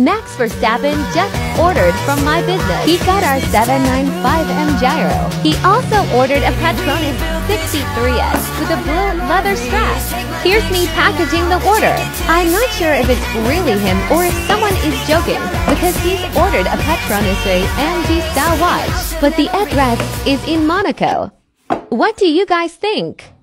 Max Verstappen just ordered from my business. He got our 795M gyro. He also ordered a Petronas 63S with a blue leather strap. Here's me packaging the order. I'm not sure if it's really him or if someone is joking because he's ordered a Petronas AMG style watch, but the address is in Monaco. What do you guys think?